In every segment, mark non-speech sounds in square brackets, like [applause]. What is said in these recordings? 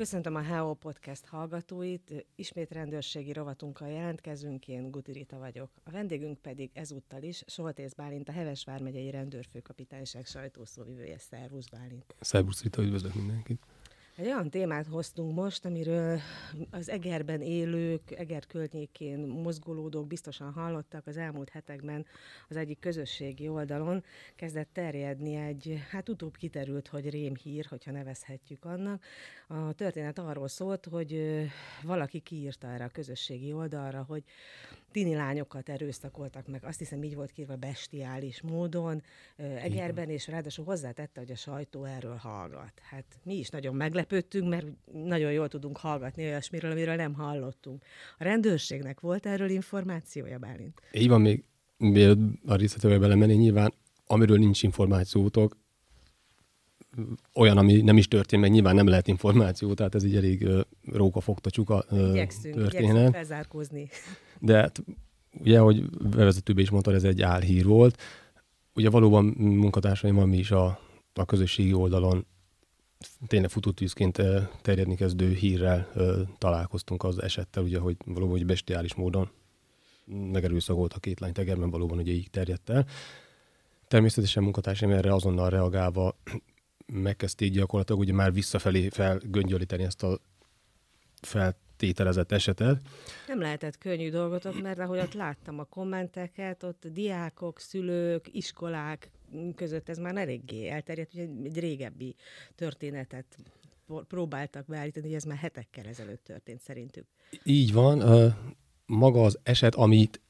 Köszöntöm a HEO Podcast hallgatóit. Ismét rendőrségi rovatunkkal jelentkezünk, én Guti Rita vagyok. A vendégünk pedig ezúttal is Soltész Bálint, a Heves vármegyei rendőrfőkapitányság sajtószóvivője. Szervusz Bálint! Szervusz Rita, üdvözlök mindenkit! Egy olyan témát hoztunk most, amiről az Egerben élők, Eger környékén mozgolódók biztosan hallottak az elmúlt hetekben az egyik közösségi oldalon kezdett terjedni egy, hát utóbb kiterült, hogy rémhír, hogyha nevezhetjük annak. A történet arról szólt, hogy valaki kiírta erre a közösségi oldalra, hogy tini lányokat erőszakoltak meg, azt hiszem így volt kírva bestiális módon Egerben, és ráadásul hozzátette, hogy a sajtó erről hallgat. Hát mi is nagyon meglepődtünk, mert nagyon jól tudunk hallgatni olyasmiről, amiről nem hallottunk. A rendőrségnek volt erről információja, Bálint? Így van, még mielőtt a részletekbe belemenni, nyilván amiről nincs információtok, olyan, ami nem is történt, meg nyilván nem lehet információ, tehát ez így elég uh, róka fogta csuka uh, igyekszünk, történet. Igyekszünk De hát, ugye, hogy bevezetőben is mondtad, ez egy álhír volt. Ugye valóban munkatársaimmal mi is a, a közösségi oldalon tényleg futótűzként terjedni kezdő hírrel találkoztunk az esettel, ugye, hogy valóban hogy bestiális módon megerőszakolt a két lány tegerben, valóban ugye így terjedt el. Természetesen munkatársaim erre azonnal reagálva megkezdték gyakorlatilag ugye már visszafelé felgöngyölíteni ezt a feltételezett esetet. Nem lehetett könnyű dolgotok, mert ahogy ott láttam a kommenteket, ott diákok, szülők, iskolák között ez már eléggé elterjedt, hogy egy régebbi történetet próbáltak beállítani, hogy ez már hetekkel ezelőtt történt szerintük. Így van. Maga az eset, amit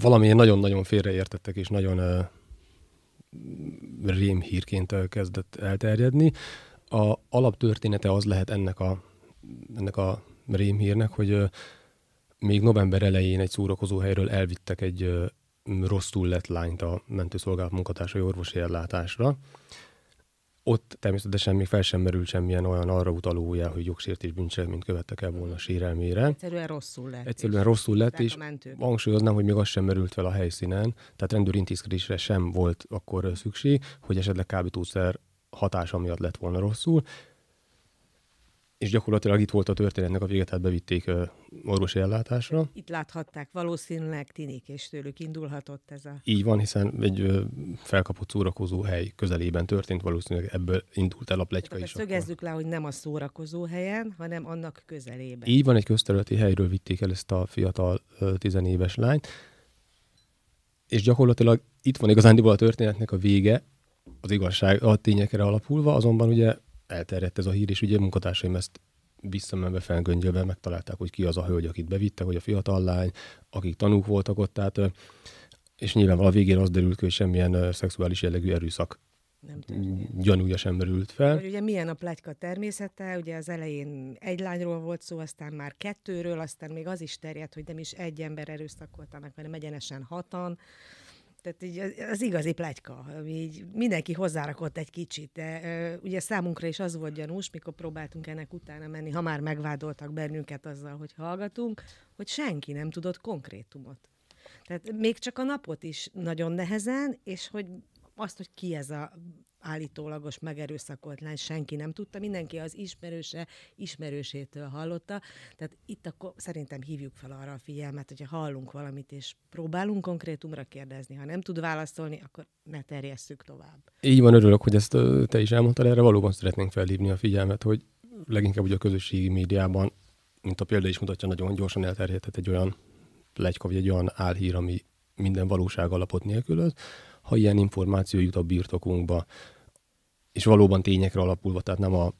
valamilyen nagyon-nagyon félreértettek, és nagyon rémhírként kezdett elterjedni. A alaptörténete az lehet ennek a, ennek a rémhírnek, hogy még november elején egy szórakozó helyről elvittek egy rosszul lett lányt a mentőszolgálat munkatársai orvosi ellátásra ott természetesen még fel sem merült semmilyen olyan arra utaló jel, hogy jogsértés bűncselekményt követtek el volna sérelmére. Egyszerűen rosszul lett. Egyszerűen rosszul lett, és hangsúlyoznám, hogy még az sem merült fel a helyszínen, tehát rendőrintézkedésre sem volt akkor szükség, hogy esetleg kábítószer hatása miatt lett volna rosszul és gyakorlatilag itt volt a történetnek a vége, tehát bevitték uh, orvosi ellátásra. Itt láthatták, valószínűleg tinik, és tőlük indulhatott ez a... Így van, hiszen egy uh, felkapott szórakozó hely közelében történt, valószínűleg ebből indult el a plegyka is. Szögezzük akkor. le, hogy nem a szórakozó helyen, hanem annak közelében. Így van, egy közterületi helyről vitték el ezt a fiatal uh, tizenéves lányt, és gyakorlatilag itt van igazándiból a történetnek a vége, az igazság a tényekre alapulva, azonban ugye elterjedt ez a hír, és ugye munkatársaim ezt visszamenve felgöngyölve megtalálták, hogy ki az a hölgy, akit bevitte, hogy a fiatal lány, akik tanúk voltak ott, tehát és nyilván a végén az derült ki, hogy semmilyen szexuális jellegű erőszak nem gyanúja sem merült fel. Hogy ugye milyen a plegyka természete, ugye az elején egy lányról volt szó, aztán már kettőről, aztán még az is terjedt, hogy nem is egy ember erőszakoltanak, hanem egyenesen hatan. Tehát így az igazi plegyka, így mindenki hozzárakott egy kicsit, de uh, ugye számunkra is az volt gyanús, mikor próbáltunk ennek utána menni, ha már megvádoltak bennünket azzal, hogy hallgatunk, hogy senki nem tudott konkrétumot. Tehát még csak a napot is nagyon nehezen, és hogy azt, hogy ki ez a állítólagos megerőszakolt lány, senki nem tudta, mindenki az ismerőse, ismerősétől hallotta. Tehát itt akkor szerintem hívjuk fel arra a figyelmet, hogyha hallunk valamit, és próbálunk konkrétumra kérdezni, ha nem tud válaszolni, akkor ne terjesszük tovább. Így van, örülök, hogy ezt te is elmondtad, erre valóban szeretnénk felhívni a figyelmet, hogy leginkább ugye a közösségi médiában, mint a példa is mutatja, nagyon gyorsan elterjedhet egy olyan legyka, vagy egy olyan álhír, ami minden valóság alapot nélkülöz, ha ilyen információ jut a birtokunkba, és valóban tényekre alapulva, tehát nem a,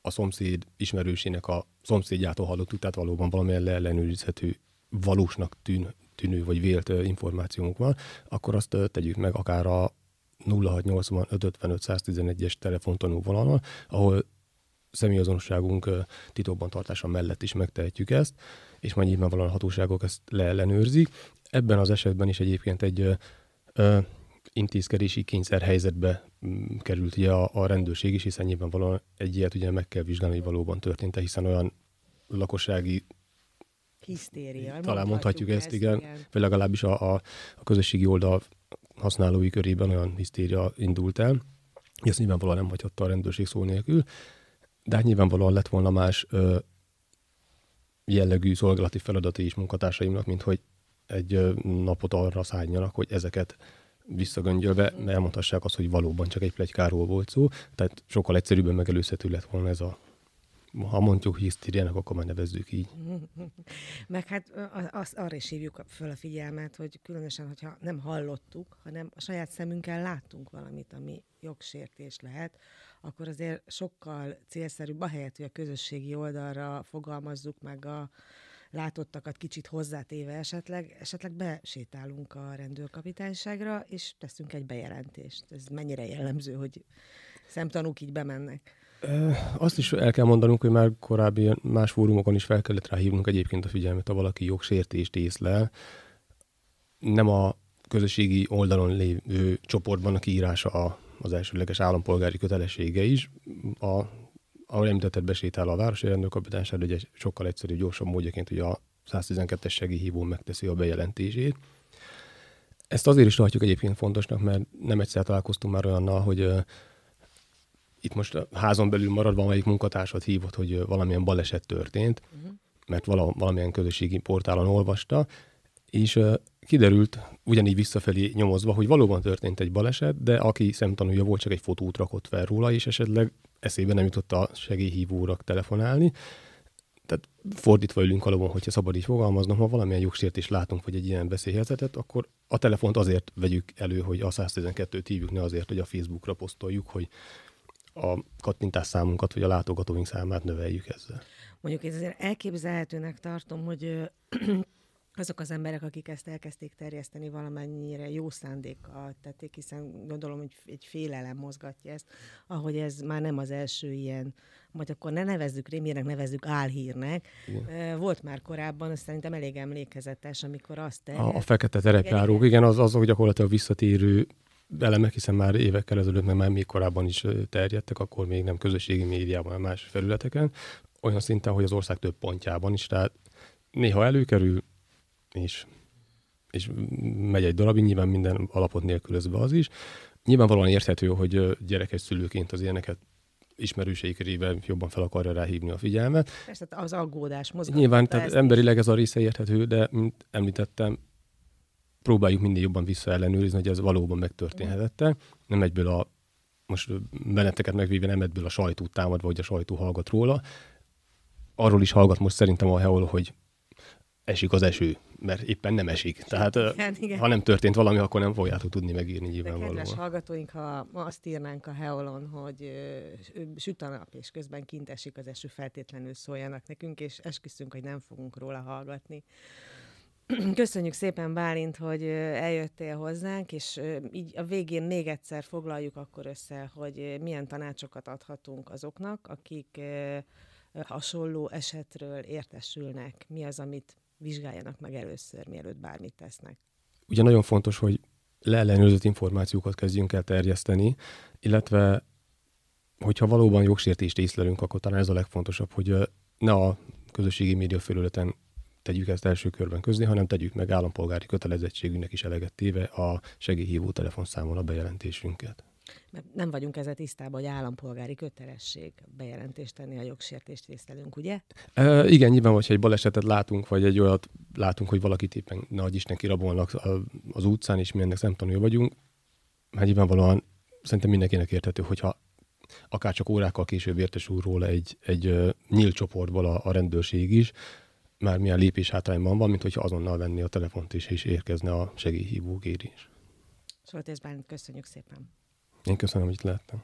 a szomszéd ismerősének a szomszédjától hallottuk, tehát valóban valamilyen leellenőrizhető, valósnak tűn, tűnő vagy vélt információnk van, akkor azt tegyük meg akár a 0680 555 111-es telefontanú vonalon, ahol személyazonosságunk titokban tartása mellett is megtehetjük ezt, és majd nyilvánvalóan a hatóságok ezt leellenőrzik. Ebben az esetben is egyébként egy intézkedési kényszer helyzetbe mm, került ugye a, a rendőrség is, hiszen nyilvánvalóan egy ilyet ugye meg kell vizsgálni, hogy valóban történt-e, hiszen olyan lakossági hisztéria. Talán mondhatjuk ezt, ezt igen. igen. Vagy legalábbis a, a, a közösségi oldal használói körében olyan hisztéria indult el. Ezt nyilvánvalóan nem hagyhatta a rendőrség szó nélkül. de hát nyilvánvalóan lett volna más ö, jellegű szolgálati feladati is munkatársaimnak, mint hogy egy napot arra szálljanak, hogy ezeket visszagöngyölve elmondhassák azt, hogy valóban csak egy plegykáról volt szó. Tehát sokkal egyszerűbben megelőzhető lett volna ez a ha mondjuk hisztériának, akkor már nevezzük így. [laughs] Meg hát az, arra is hívjuk föl a figyelmet, hogy különösen, hogyha nem hallottuk, hanem a saját szemünkkel láttunk valamit, ami jogsértés lehet, akkor azért sokkal célszerűbb, ahelyett, hogy a közösségi oldalra fogalmazzuk meg a látottakat kicsit hozzátéve esetleg, esetleg besétálunk a rendőrkapitányságra, és teszünk egy bejelentést. Ez mennyire jellemző, hogy szemtanúk így bemennek. Azt is el kell mondanunk, hogy már korábbi más fórumokon is fel kellett rá hívnunk egyébként a figyelmet, ha valaki jogsértést észlel. Nem a közösségi oldalon lévő csoportban a kiírása a, az elsőleges állampolgári kötelessége is. A, ahol említetted, besétál a városi rendőrkapitányság, ugye sokkal egyszerűbb, gyorsabb módjaként, hogy a 112-es segélyhívó megteszi a bejelentését. Ezt azért is tartjuk egyébként fontosnak, mert nem egyszer találkoztunk már olyannal, hogy itt most a házon belül maradva, amelyik munkatársat hívott, hogy valamilyen baleset történt, uh-huh. mert vala, valamilyen közösségi portálon olvasta, és uh, kiderült, ugyanígy visszafelé nyomozva, hogy valóban történt egy baleset, de aki szemtanúja volt, csak egy fotót rakott fel róla, és esetleg eszébe nem jutott a segélyhívóra telefonálni. Tehát fordítva ülünk alapon, hogyha szabad így fogalmaznom, ha valamilyen jogsértést látunk, vagy egy ilyen veszélyhelyzetet, akkor a telefont azért vegyük elő, hogy a 112-t hívjuk, ne azért, hogy a Facebookra posztoljuk, hogy a kattintás számunkat, vagy a látogatóink számát növeljük ezzel. Mondjuk ez azért elképzelhetőnek tartom, hogy azok az emberek, akik ezt elkezdték terjeszteni, valamennyire jó szándékkal tették, hiszen gondolom, hogy egy félelem mozgatja ezt, ahogy ez már nem az első ilyen, majd akkor ne nevezzük rémérnek, nevezzük álhírnek. Igen. Volt már korábban, azt szerintem elég emlékezetes, amikor azt terjedt. A, a fekete terepjárók, igen, az azok gyakorlatilag visszatérő elemek, hiszen már évekkel ezelőtt, meg már még korábban is terjedtek, akkor még nem közösségi médiában, hanem más felületeken, olyan szinten, hogy az ország több pontjában is, tehát néha előkerül, és, és megy egy darabig, nyilván minden alapot nélkülözve az is. Nyilvánvalóan érthető, hogy gyerekes szülőként az ilyeneket ismerősei körében jobban fel akarja ráhívni a figyelmet. Persze az aggódás mozgat. Nyilván, tehát emberileg ez a része érthető, de mint említettem, próbáljuk mindig jobban visszaellenőrizni, hogy ez valóban megtörténhetette. Nem egyből a most benneteket megvéve nem egyből a sajtó támadva, hogy a sajtó hallgat róla. Arról is hallgat most szerintem a Heol, hogy esik az eső, mert éppen nem esik. Tehát igen, igen. ha nem történt valami, akkor nem fogjátok tudni megírni nyilvánvalóan. De kedves hallgatóink, ha azt írnánk a Heolon, hogy süt a nap, és közben kint esik az eső, feltétlenül szóljanak nekünk, és esküszünk, hogy nem fogunk róla hallgatni. Köszönjük szépen, Bálint, hogy eljöttél hozzánk, és így a végén még egyszer foglaljuk akkor össze, hogy milyen tanácsokat adhatunk azoknak, akik hasonló esetről értesülnek. Mi az, amit vizsgáljanak meg először, mielőtt bármit tesznek. Ugye nagyon fontos, hogy leellenőrzött információkat kezdjünk el terjeszteni, illetve hogyha valóban jogsértést észlelünk, akkor talán ez a legfontosabb, hogy ne a közösségi média felületen tegyük ezt első körben közé, hanem tegyük meg állampolgári kötelezettségünknek is eleget téve a segélyhívó telefonszámon a bejelentésünket. Mert nem vagyunk ezzel tisztában, hogy állampolgári kötelesség bejelentést tenni, a jogsértést észlelünk, ugye? E, igen, nyilván, hogyha egy balesetet látunk, vagy egy olyat látunk, hogy valakit éppen nagy Isten kirabolnak az utcán, és mi ennek szemtanúja vagyunk, hát nyilvánvalóan szerintem mindenkinek érthető, hogyha akár csak órákkal később értesül róla egy, egy nyílt csoportból a, a rendőrség is, már milyen lépés hátrányban van, mint hogyha azonnal venni a telefont is, és érkezne a segélyhívó kérés. Soltész Bálint, köszönjük szépen! Én köszönöm, hogy itt lehettem.